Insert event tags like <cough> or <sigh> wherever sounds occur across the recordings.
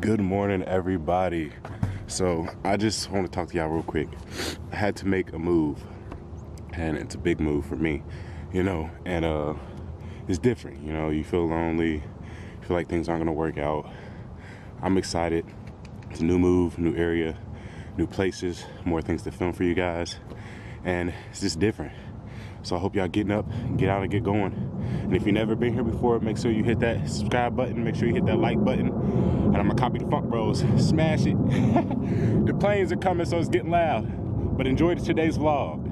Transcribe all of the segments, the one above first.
Good morning, everybody. So, I just want to talk to y'all real quick. I had to make a move, and it's a big move for me, you know, and uh, it's different. You know, you feel lonely, you feel like things aren't gonna work out. I'm excited. It's a new move, new area, new places, more things to film for you guys, and it's just different. So I hope y'all getting up, and get out and get going. And if you've never been here before, make sure you hit that subscribe button, make sure you hit that like button. And I'm gonna copy the Fung Bros, smash it. <laughs> the planes are coming, so it's getting loud. But enjoy today's vlog.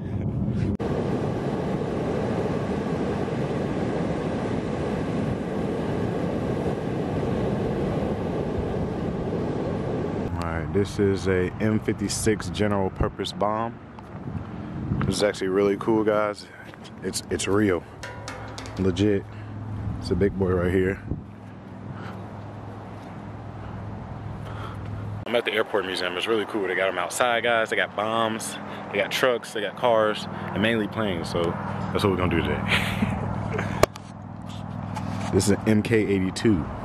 All right, this is a M56 general purpose bomb. This is actually really cool, guys. It's it's real, legit. It's a big boy right here. I'm at the airport museum. It's really cool. They got them outside, guys. They got bombs, they got trucks, they got cars, and mainly planes. So that's what we're gonna do today. <laughs> this is an MK82.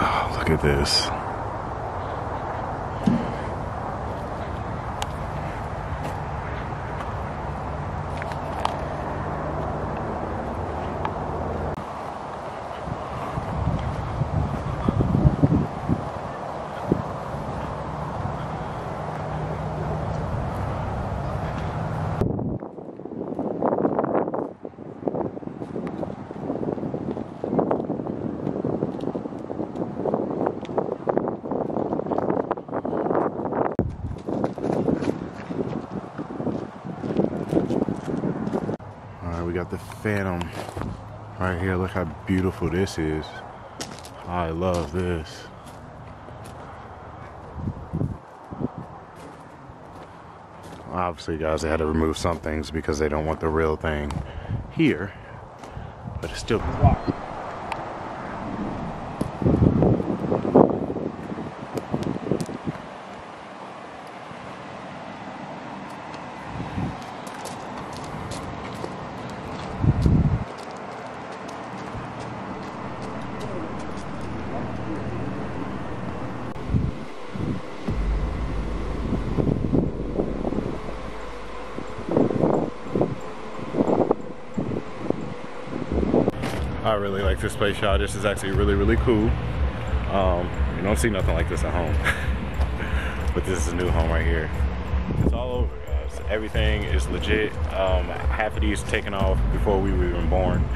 Oh, look at this. Got the Phantom right here. Look how beautiful this is. I love this. Obviously, guys, they had to remove some things because they don't want the real thing here, but it's still. I really like this place, y'all. This is actually really, really cool. Um, you don't see nothing like this at home. <laughs> but this is a new home right here. Everything is legit. Um, half of these taken off before we were even born.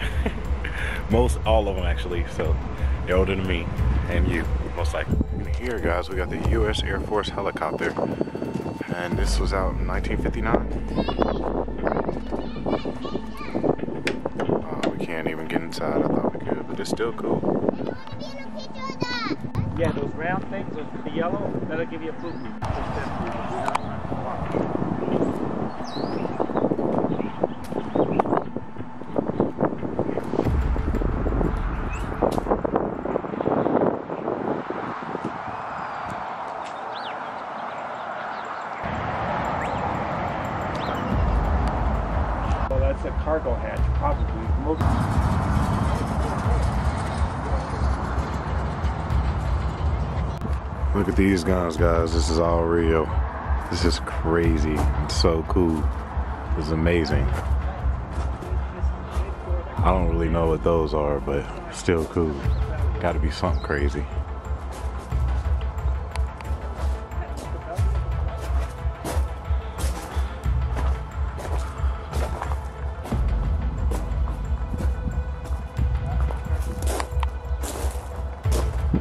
<laughs> Most, all of them actually. So they're older than me and you, most likely. And here, guys, we got the U.S. Air Force helicopter. And this was out in 1959. Uh, we can't even get inside. I thought we could, but it's still cool. Yeah, those round things, those, the yellow, that'll give you a poop. Well, that's a cargo hatch, probably. Look at these guns, guys. This is all real. This is crazy. It's so cool. It's amazing. I don't really know what those are, but still cool. Gotta be something crazy.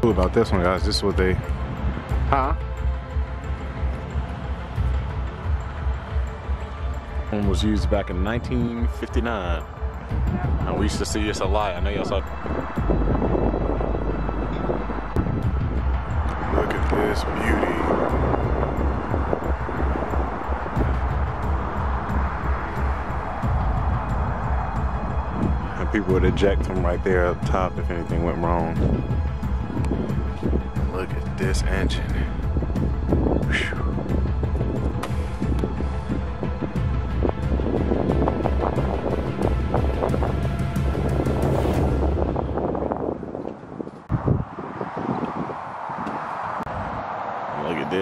Cool about this one, guys. This is what they, huh? One was used back in 1959. And we used to see this a lot. I know y'all saw. Look at this beauty. And people would eject them right there up top if anything went wrong. Look at this engine. Whew.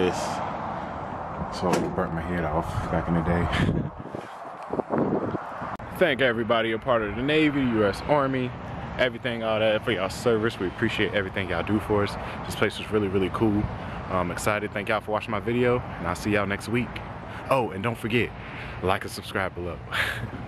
This. So burnt my head off back in the day. <laughs> Thank everybody a part of the Navy, U.S. Army, everything, all that for y'all service. We appreciate everything y'all do for us. This place was really, really cool. I'm excited. Thank y'all for watching my video, and I'll see y'all next week. Oh, and don't forget, like and subscribe below. <laughs>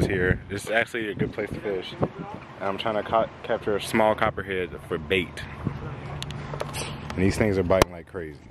guys here. This is actually a good place to fish. I'm trying to ca capture a small copperhead for bait. And these things are biting like crazy.